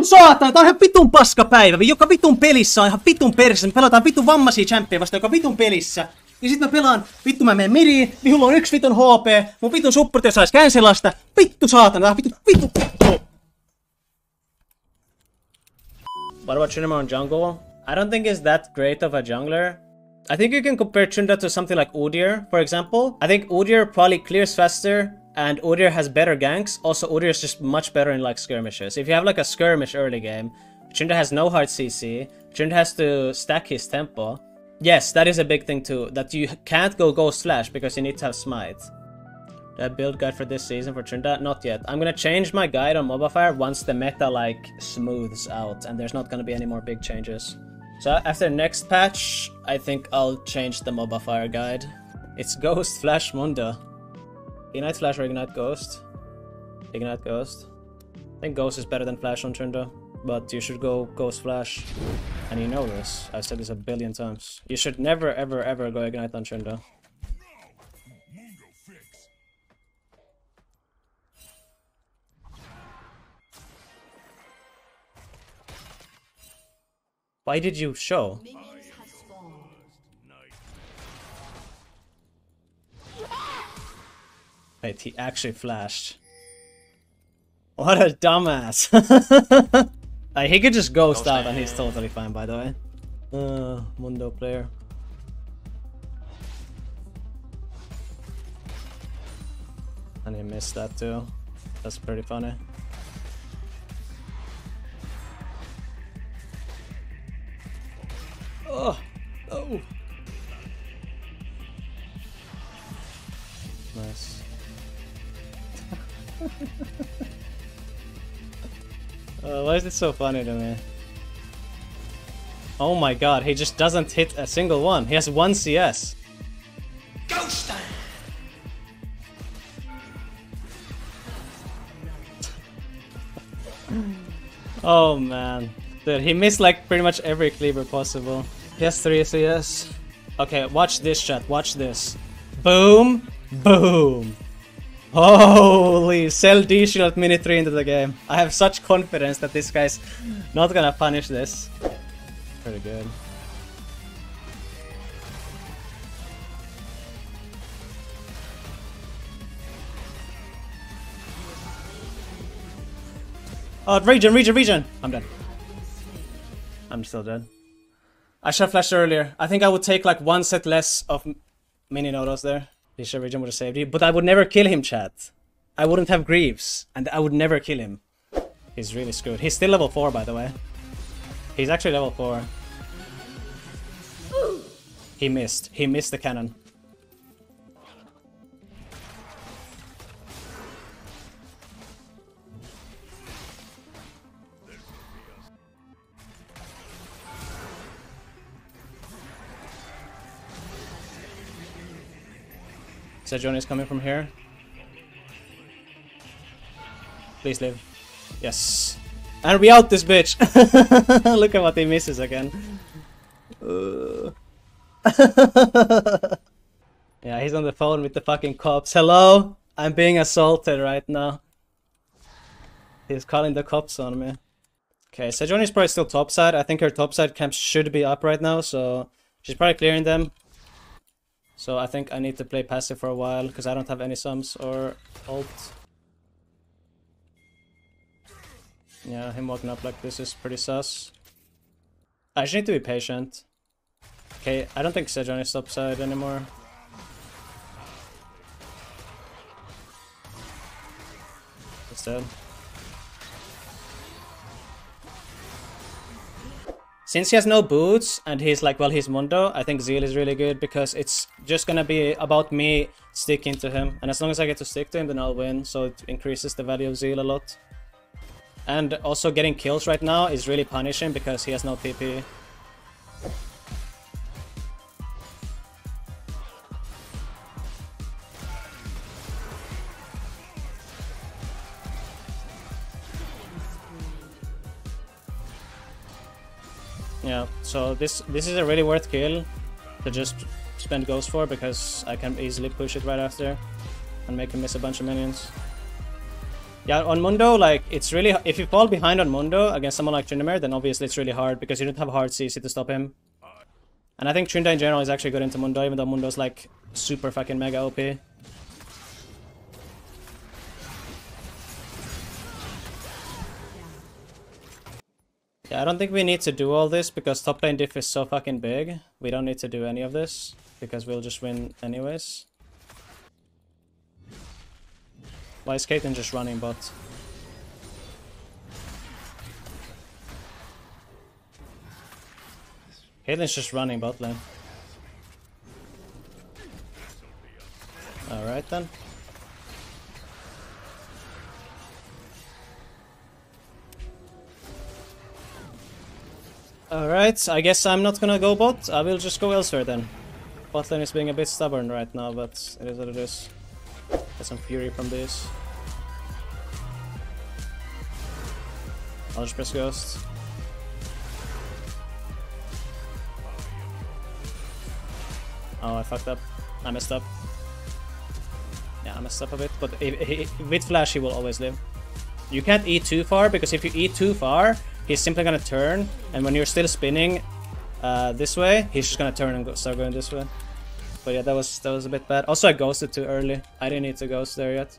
vitun saatana, tää on ihan vitun paska päivä. Joka vitun pelissä on ihan vitun perissä. Me pelataan vitun vammaisia champion vasta joka vitun pelissä. Ja sit mä pelaan, vittu mä menen midiin, vihulla on yksi vitun HP, mun vitun supportti sais cancelasta. Vittu saatana, tää on vittu, vittu, vittu. What about Trinity on jungle? I don't think it's that great of a jungler. I think you can compare Chunda to something like Udyr, for example. I think Udyr probably clears faster, and Udyr has better ganks. Also, Udyr is just much better in like skirmishes. If you have like a skirmish early game, Trynda has no hard CC. Trynda has to stack his tempo. Yes, that is a big thing too, that you can't go Ghost Flash because you need to have Smite. I build guide for this season for Trinidad? Not yet. I'm gonna change my guide on Mobafire once the meta like smooths out and there's not gonna be any more big changes. So after next patch, I think I'll change the Mobafire guide. It's Ghost Flash Mundo. Ignite Flash or Ignite Ghost? Ignite Ghost. I think Ghost is better than Flash on Trynda, but you should go Ghost Flash. And you know this, I've said this a billion times. You should never ever ever go Ignite on Trynda. Why did you show? Wait, he actually flashed. What a dumbass. uh, he could just ghost out and he's totally fine, by the way. Uh, Mundo player. And he missed that too. That's pretty funny. Oh, why is it so funny to me? Oh my god, he just doesn't hit a single one. He has one CS. Ghost Oh man. Dude, he missed like pretty much every cleaver possible. He has 3 CS. Okay, watch this shot, watch this. Boom! Boom! Holy, sell D shield minute 3 into the game. I have such confidence that this guy's not gonna punish this. Pretty good. Oh, region, region, region! I'm dead. I'm still dead. I should have flashed earlier. I think I would take like one set less of mini nodos there. Lisha region would have saved you. But I would never kill him, chat. I wouldn't have Greaves. And I would never kill him. He's really screwed. He's still level 4, by the way. He's actually level 4. He missed. He missed the cannon. Sejuani is coming from here. Please live. Yes. And we out this bitch! Look at what he misses again. Uh. yeah, he's on the phone with the fucking cops. Hello? I'm being assaulted right now. He's calling the cops on me. Okay, Sejuani's probably still topside. I think her topside camp should be up right now, so she's probably clearing them. So I think I need to play passive for a while, because I don't have any sums or ult. Yeah, him walking up like this is pretty sus. I just need to be patient. Okay, I don't think Sejuani is upside anymore. He's dead. Since he has no boots and he's like, well, he's Mundo, I think Zeal is really good because it's just gonna be about me sticking to him. And as long as I get to stick to him, then I'll win. So it increases the value of Zeal a lot. And also getting kills right now is really punishing because he has no PP. Yeah, so this this is a really worth kill to just spend Ghost for because I can easily push it right after and make him miss a bunch of minions. Yeah, on Mundo, like, it's really... If you fall behind on Mundo against someone like Tryndamere, then obviously it's really hard because you don't have hard CC to stop him. And I think Trynda in general is actually good into Mundo, even though Mundo's like super fucking mega OP. Yeah, I don't think we need to do all this because top lane diff is so fucking big. We don't need to do any of this because we'll just win anyways. Why is Caitlyn just running bot? Caitlyn's just running bot lane. Alright then. Alright, I guess I'm not gonna go bot. I will just go elsewhere then. Bot lane is being a bit stubborn right now, but it is what it is. Get some fury from this. I'll just press ghost. Oh, I fucked up. I messed up. Yeah, I messed up a bit, but with flash he will always live. You can't eat too far, because if you eat too far, he's simply gonna turn, and when you're still spinning uh, this way, he's just gonna turn and go, start going this way. But yeah, that was that was a bit bad. Also, I ghosted too early. I didn't need to ghost there yet.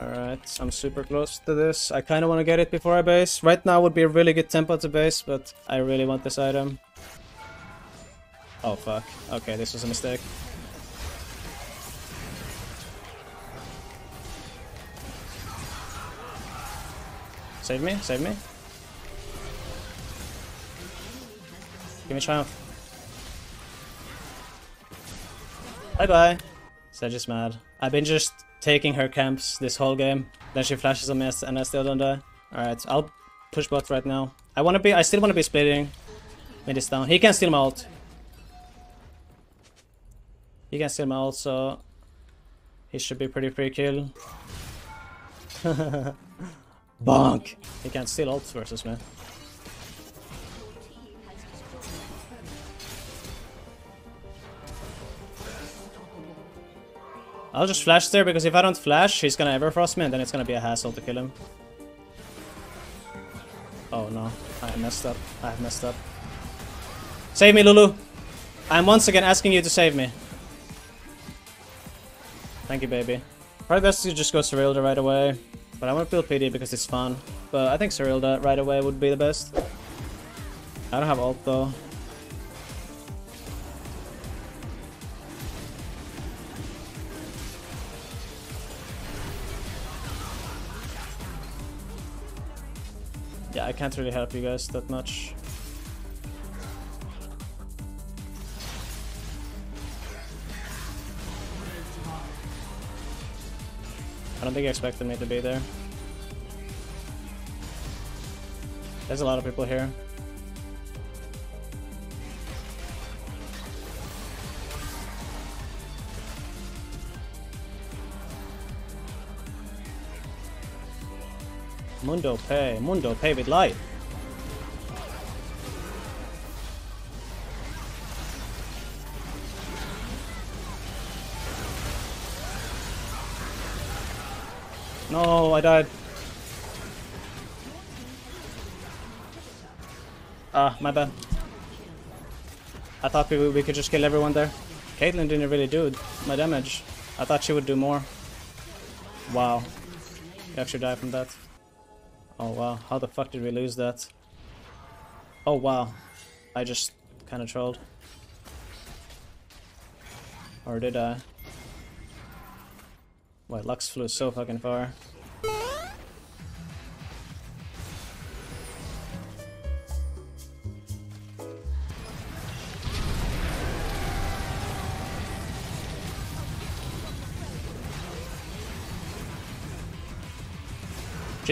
Alright, I'm super close to this. I kind of want to get it before I base. Right now would be a really good tempo to base, but I really want this item. Oh fuck. Okay, this was a mistake. Save me, save me. Give me triumph. Bye bye. Sedge mad. I've been just taking her camps this whole game. Then she flashes on me and I still don't die. Alright, I'll push bot right now. I wanna be I still wanna be splitting. Mid is down. He can steal my ult. He can steal my ult, so he should be pretty free kill. Bonk! He can't steal ults versus me. I'll just flash there, because if I don't flash, he's gonna Everfrost me, and then it's gonna be a hassle to kill him. Oh no, I messed up. I messed up. Save me, Lulu! I'm once again asking you to save me. Thank you, baby. Probably best to just go Serylda right away. But I want to build PD because it's fun. But I think Serylda right away would be the best. I don't have ult though. I can't really help you guys that much. I don't think he expected me to be there. There's a lot of people here. Mundo pay, Mundo pay with life. No, I died. Ah, my bad. I thought we, we could just kill everyone there. Caitlyn didn't really do my damage. I thought she would do more. Wow. You actually died from that. Oh wow, how the fuck did we lose that? Oh wow. I just kinda trolled. Or did I? Why, Lux flew so fucking far.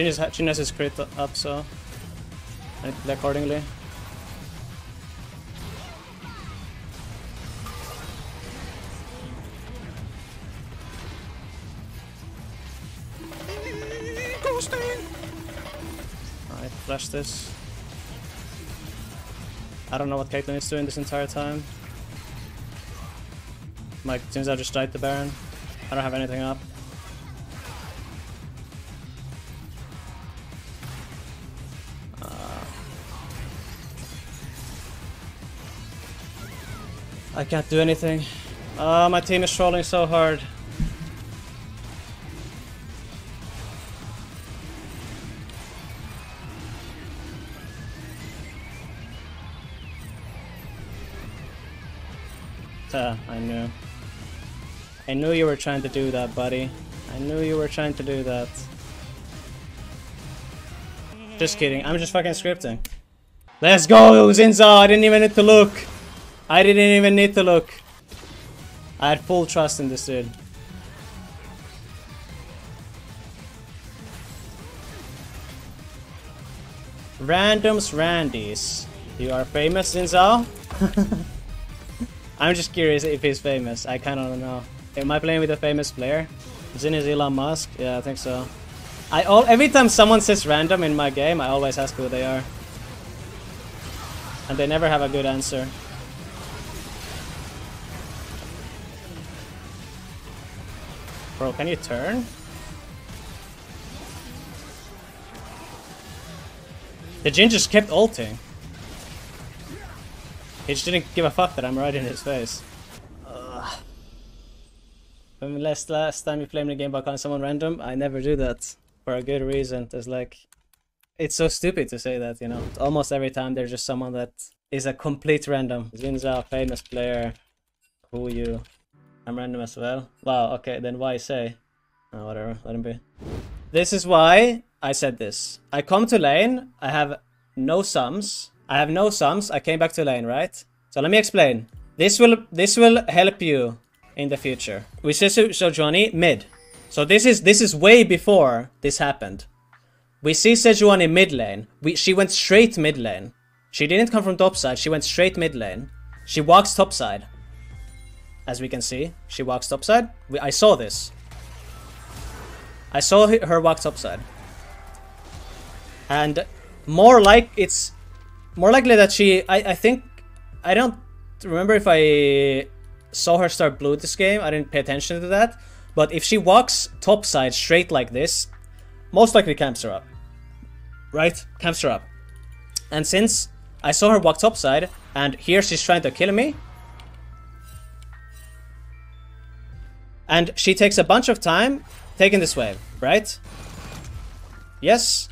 Genius, Genius is crit up, so I play accordingly. Alright, flash this. I don't know what Caitlyn is doing this entire time. Like, since I just died the Baron, I don't have anything up. I can't do anything. Uh, my team is trolling so hard. Uh, I knew. I knew you were trying to do that, buddy. I knew you were trying to do that. Just kidding. I'm just fucking scripting. Let's go, Zinza! I didn't even need to look. I didn't even need to look. I had full trust in this dude. Randoms Randys. You are famous, Zinzao? I'm just curious if he's famous. I kind of don't know. Am I playing with a famous player? Zin is Elon Musk? Yeah, I think so. I all every time someone says random in my game, I always ask who they are. And they never have a good answer. Bro, can you turn? The Jhin just kept ulting. He just didn't give a fuck that I'm right in his face. Ugh. When last, last time you played the game by calling someone random, I never do that. For a good reason. There's like... It's so stupid to say that, you know. Almost every time there's just someone that is a complete random. Zinza, famous player. Who you? I'm random as well. Wow, okay, then why say? Oh, whatever, let him be. This is why I said this. I come to lane, I have no sums. I have no sums, I came back to lane, right? So let me explain. This will this will help you in the future. We see Sejuani mid. So this is this is way before this happened. We see Sejuani mid lane. We, she went straight mid lane. She didn't come from top side, she went straight mid lane. She walks top side. As we can see, she walks top side. We, I saw this. I saw her walk top side. And more like it's more likely that she I, I think I don't remember if I saw her start blue this game. I didn't pay attention to that. But if she walks topside straight like this, most likely camps her up. Right? Camps her up. And since I saw her walk topside, and here she's trying to kill me, and she takes a bunch of time taking this wave, right? Yes?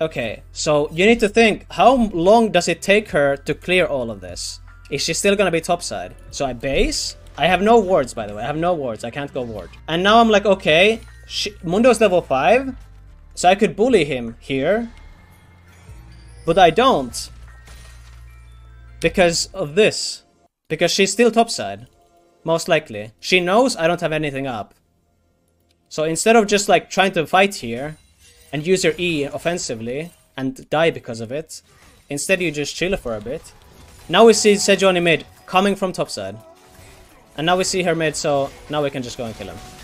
Okay, so you need to think, how long does it take her to clear all of this? Is she still gonna be topside? So I base. I have no wards, by the way. I have no wards. I can't go ward. And now I'm like, okay, she, Mundo's level 5. So I could bully him here. But I don't. Because of this. Because she's still topside. Most likely. She knows I don't have anything up. So instead of just like trying to fight here and use your E offensively and die because of it, instead you just chill for a bit. Now we see Sejuani mid coming from topside. And now we see her mid, so now we can just go and kill him.